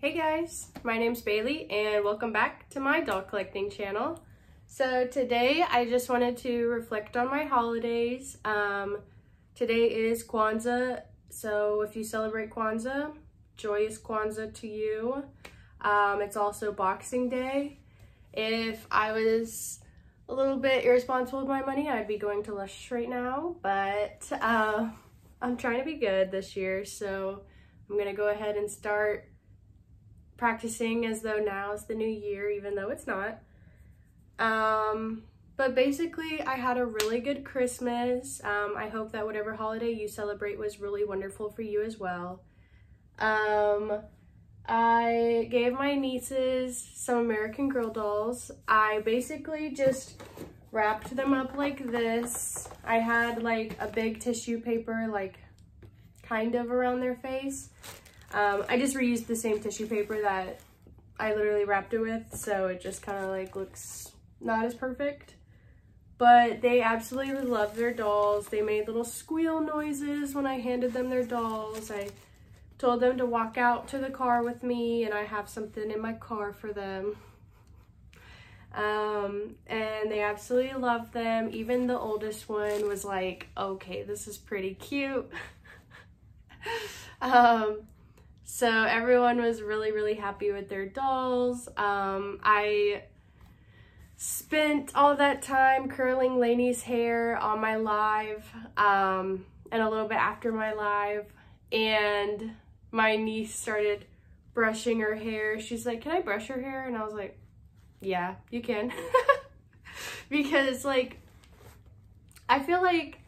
Hey guys, my name's Bailey and welcome back to my doll collecting channel. So today I just wanted to reflect on my holidays. Um, today is Kwanzaa, so if you celebrate Kwanzaa, joyous Kwanzaa to you. Um, it's also Boxing Day. If I was a little bit irresponsible with my money, I'd be going to Lush right now, but uh, I'm trying to be good this year, so I'm gonna go ahead and start practicing as though now is the new year, even though it's not. Um, but basically, I had a really good Christmas. Um, I hope that whatever holiday you celebrate was really wonderful for you as well. Um, I gave my nieces some American Girl dolls. I basically just wrapped them up like this. I had like a big tissue paper, like kind of around their face. Um, I just reused the same tissue paper that I literally wrapped it with, so it just kind of like looks not as perfect. But they absolutely love their dolls. They made little squeal noises when I handed them their dolls. I told them to walk out to the car with me and I have something in my car for them. Um, and they absolutely love them. Even the oldest one was like, okay, this is pretty cute. um, so everyone was really, really happy with their dolls. Um, I spent all that time curling Lanie's hair on my live um, and a little bit after my live. And my niece started brushing her hair. She's like, can I brush her hair? And I was like, yeah, you can. because like, I feel like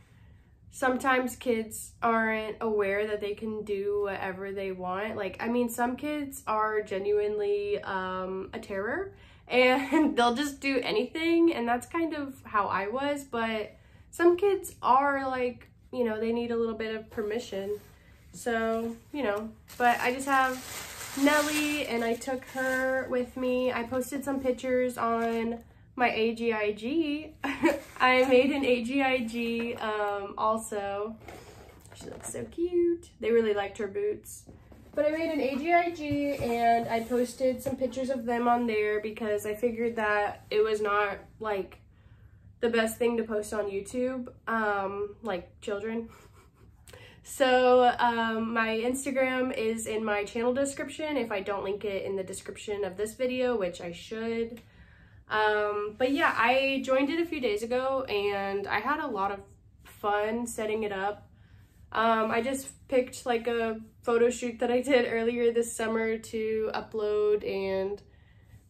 sometimes kids aren't aware that they can do whatever they want. Like, I mean, some kids are genuinely um, a terror and they'll just do anything. And that's kind of how I was. But some kids are like, you know, they need a little bit of permission. So, you know, but I just have Nellie and I took her with me. I posted some pictures on my AGIG. I made an AGIG um, also. She looks so cute. They really liked her boots. But I made an AGIG and I posted some pictures of them on there because I figured that it was not like the best thing to post on YouTube, um, like children. So um, my Instagram is in my channel description if I don't link it in the description of this video, which I should. Um, but yeah, I joined it a few days ago and I had a lot of fun setting it up. Um, I just picked like a photo shoot that I did earlier this summer to upload and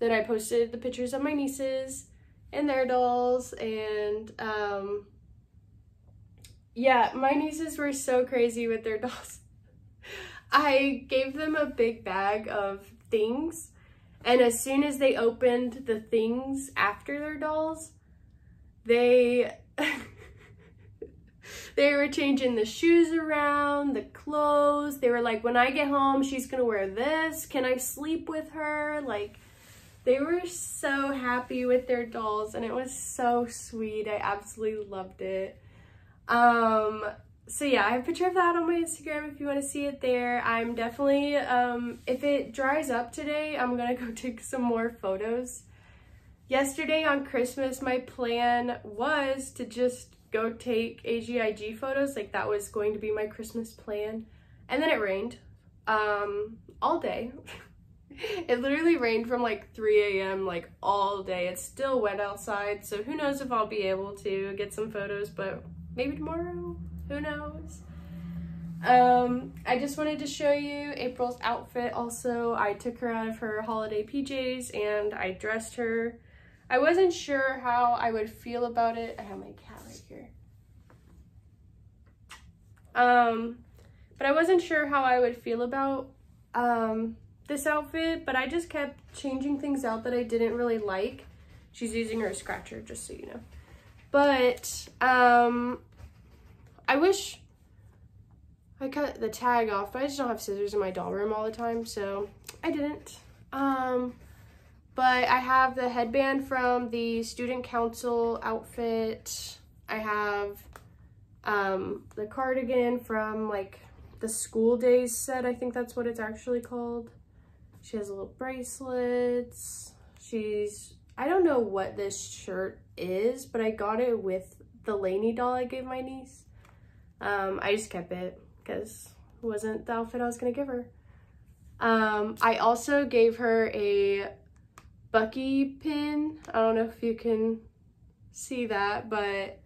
then I posted the pictures of my nieces and their dolls and um, yeah, my nieces were so crazy with their dolls. I gave them a big bag of things and as soon as they opened the things after their dolls, they they were changing the shoes around, the clothes. They were like, when I get home, she's gonna wear this. Can I sleep with her? Like, they were so happy with their dolls and it was so sweet. I absolutely loved it. Um, so yeah, I have a picture of that on my Instagram if you want to see it there. I'm definitely, um, if it dries up today, I'm going to go take some more photos. Yesterday on Christmas, my plan was to just go take AGIG photos. Like that was going to be my Christmas plan. And then it rained um, all day. it literally rained from like 3 a.m. like all day. It's still wet outside. So who knows if I'll be able to get some photos, but maybe tomorrow who knows? Um, I just wanted to show you April's outfit also. I took her out of her holiday PJs and I dressed her. I wasn't sure how I would feel about it. I have my cat right here. Um, but I wasn't sure how I would feel about um, this outfit, but I just kept changing things out that I didn't really like. She's using her scratcher, just so you know. But um, I wish I cut the tag off, but I just don't have scissors in my doll room all the time, so I didn't. Um, but I have the headband from the student council outfit. I have um, the cardigan from like the school days set. I think that's what it's actually called. She has little bracelets. She's, I don't know what this shirt is, but I got it with the Lanie doll I gave my niece. Um, I just kept it because it wasn't the outfit I was going to give her. Um, I also gave her a Buc-ee pin. I don't know if you can see that, but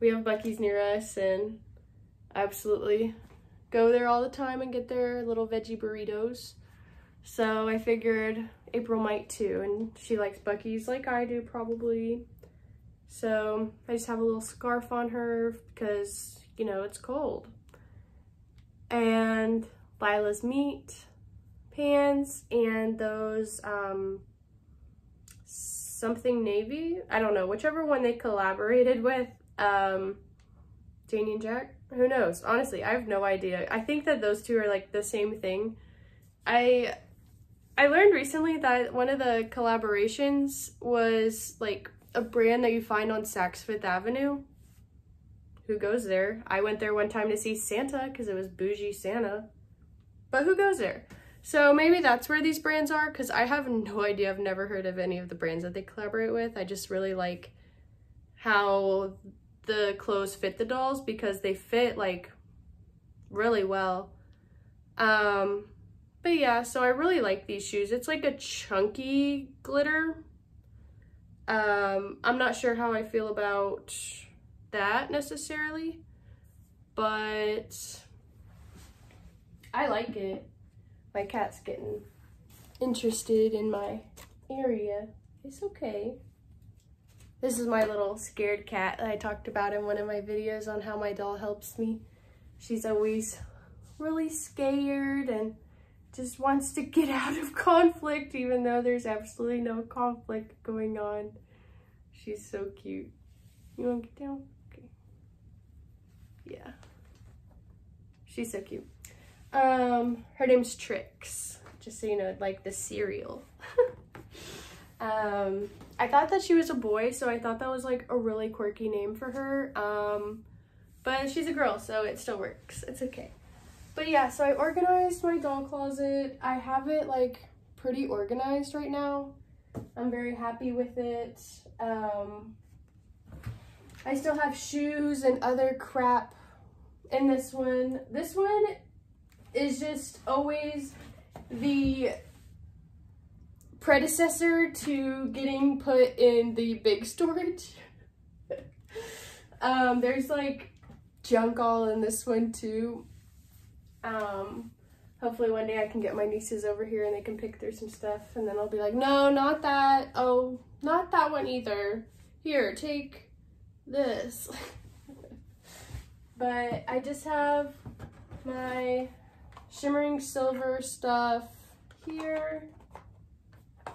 we have Buc-ee's near us and absolutely go there all the time and get their little veggie burritos. So I figured April might too, and she likes Buc-ee's like I do probably. So I just have a little scarf on her because, you know, it's cold. And Lila's meat pants and those um, something navy. I don't know, whichever one they collaborated with. Um, Janie and Jack? Who knows? Honestly, I have no idea. I think that those two are like the same thing. I I learned recently that one of the collaborations was like a brand that you find on Saks Fifth Avenue. Who goes there? I went there one time to see Santa because it was bougie Santa. But who goes there? So maybe that's where these brands are because I have no idea. I've never heard of any of the brands that they collaborate with. I just really like how the clothes fit the dolls because they fit like really well. Um, but yeah, so I really like these shoes. It's like a chunky glitter. Um, I'm not sure how I feel about that necessarily, but I like it. My cat's getting interested in my area. It's okay. This is my little scared cat that I talked about in one of my videos on how my doll helps me. She's always really scared and just wants to get out of conflict even though there's absolutely no conflict going on. She's so cute. You want to get down? Yeah. She's so cute. Um, her name's Trix, just so you know, like the cereal. um, I thought that she was a boy, so I thought that was like a really quirky name for her. Um, but she's a girl, so it still works. It's okay. But yeah, so I organized my doll closet. I have it like pretty organized right now. I'm very happy with it. Um, I still have shoes and other crap in this one. This one is just always the predecessor to getting put in the big storage. um, there's like junk all in this one too. Um, hopefully one day I can get my nieces over here and they can pick through some stuff and then I'll be like, no, not that. Oh, not that one either. Here, take this. but I just have my shimmering silver stuff here.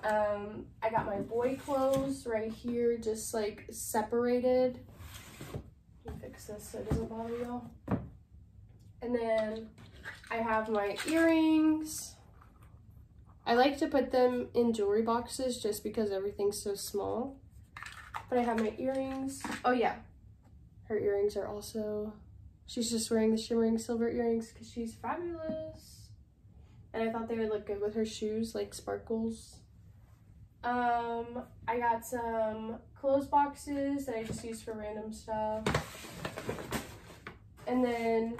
Um, I got my boy clothes right here, just like separated. Let me fix this so it doesn't bother y'all. And then I have my earrings. I like to put them in jewelry boxes just because everything's so small. But I have my earrings. Oh yeah, her earrings are also, she's just wearing the shimmering silver earrings because she's fabulous. And I thought they would look good with her shoes, like sparkles. Um, I got some clothes boxes that I just use for random stuff. And then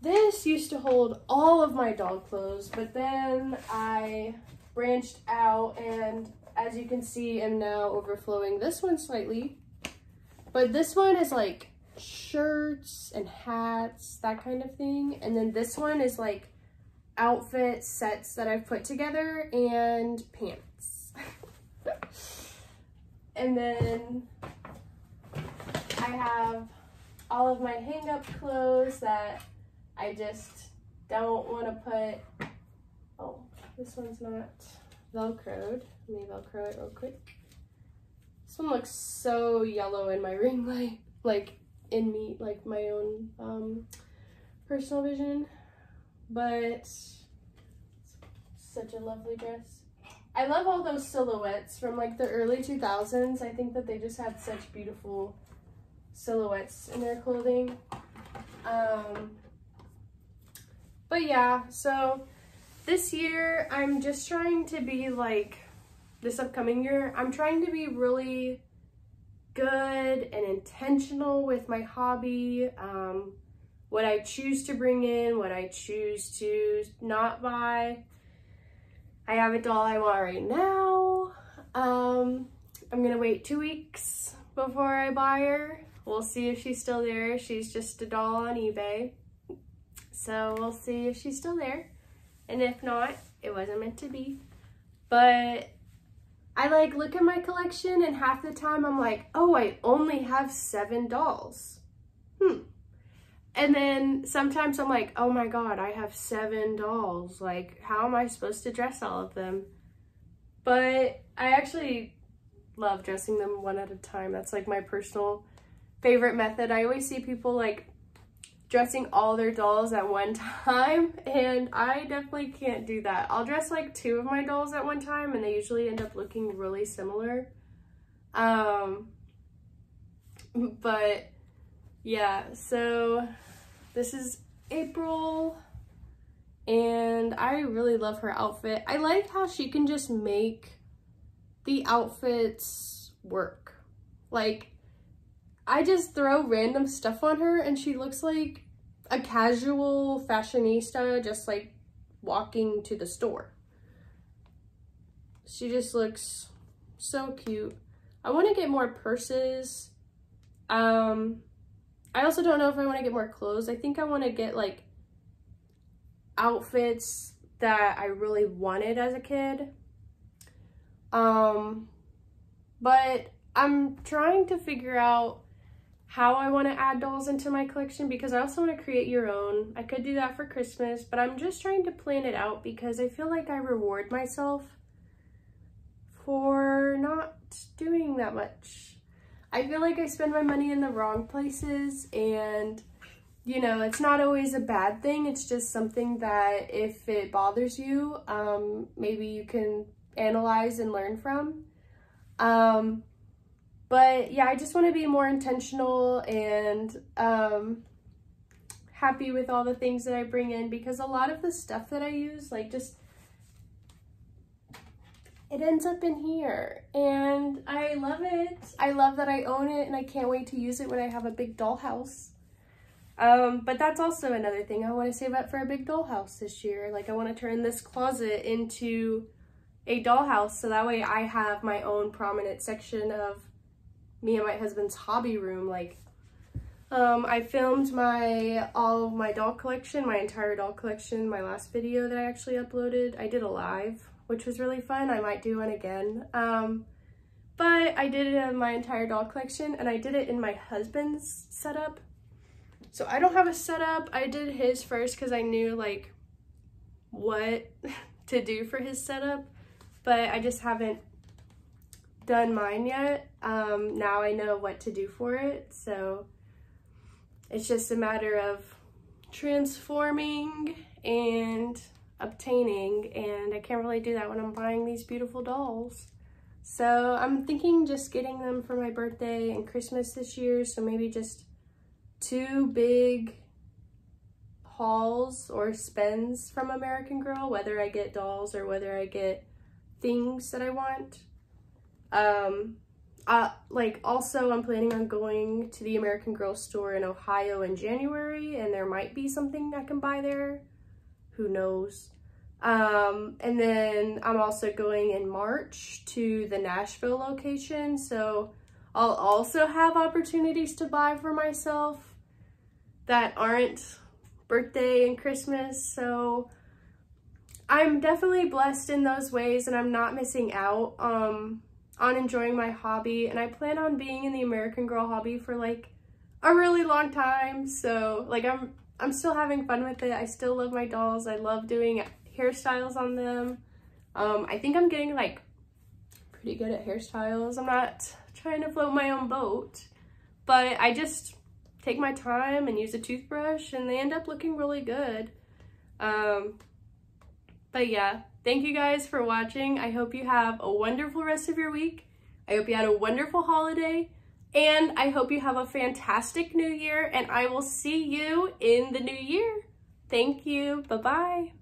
this used to hold all of my dog clothes, but then I branched out and as you can see, am now overflowing this one slightly. But this one is like shirts and hats, that kind of thing. And then this one is like outfit sets that I've put together and pants. and then I have all of my hang up clothes that I just don't want to put, oh, this one's not Velcroed. Let me Velcro it real quick. This one looks so yellow in my ring light, like in me, like my own um, personal vision, but it's such a lovely dress. I love all those silhouettes from like the early 2000s. I think that they just had such beautiful silhouettes in their clothing. Um, but yeah, so this year I'm just trying to be like, this upcoming year, I'm trying to be really good and intentional with my hobby. Um, what I choose to bring in, what I choose to not buy. I have a doll I want right now. Um, I'm gonna wait two weeks before I buy her. We'll see if she's still there. She's just a doll on eBay. So we'll see if she's still there. And if not, it wasn't meant to be. But I like look at my collection and half the time I'm like, oh, I only have seven dolls. Hmm. And then sometimes I'm like, oh my God, I have seven dolls. Like, how am I supposed to dress all of them? But I actually love dressing them one at a time. That's like my personal favorite method. I always see people like dressing all their dolls at one time and I definitely can't do that. I'll dress like two of my dolls at one time and they usually end up looking really similar. Um, but yeah, so this is April and I really love her outfit. I like how she can just make the outfits work. Like I just throw random stuff on her and she looks like a casual fashionista just like walking to the store. She just looks so cute. I want to get more purses. Um, I also don't know if I want to get more clothes. I think I want to get like outfits that I really wanted as a kid. Um, but I'm trying to figure out how I want to add dolls into my collection because I also want to create your own. I could do that for Christmas, but I'm just trying to plan it out because I feel like I reward myself for not doing that much. I feel like I spend my money in the wrong places and you know, it's not always a bad thing. It's just something that if it bothers you, um, maybe you can analyze and learn from. Um, but yeah, I just want to be more intentional and um, happy with all the things that I bring in because a lot of the stuff that I use, like just, it ends up in here and I love it. I love that I own it and I can't wait to use it when I have a big dollhouse. Um, but that's also another thing. I want to save up for a big dollhouse this year. Like I want to turn this closet into a dollhouse so that way I have my own prominent section of me and my husband's hobby room. Like, um, I filmed my, all of my doll collection, my entire doll collection, my last video that I actually uploaded. I did a live, which was really fun. I might do one again. Um, but I did it in my entire doll collection and I did it in my husband's setup. So I don't have a setup. I did his first because I knew like what to do for his setup, but I just haven't done mine yet. Um, now I know what to do for it. So it's just a matter of transforming and obtaining. And I can't really do that when I'm buying these beautiful dolls. So I'm thinking just getting them for my birthday and Christmas this year. So maybe just two big hauls or spends from American Girl, whether I get dolls or whether I get things that I want. Um, uh, like also I'm planning on going to the American Girl store in Ohio in January and there might be something I can buy there. Who knows? Um, and then I'm also going in March to the Nashville location. So I'll also have opportunities to buy for myself that aren't birthday and Christmas. So I'm definitely blessed in those ways and I'm not missing out. Um, on enjoying my hobby and I plan on being in the American Girl hobby for like a really long time. So like I'm I'm still having fun with it. I still love my dolls. I love doing hairstyles on them. Um, I think I'm getting like pretty good at hairstyles. I'm not trying to float my own boat, but I just take my time and use a toothbrush and they end up looking really good. Um, but yeah, Thank you guys for watching. I hope you have a wonderful rest of your week. I hope you had a wonderful holiday. And I hope you have a fantastic new year. And I will see you in the new year. Thank you. Bye-bye.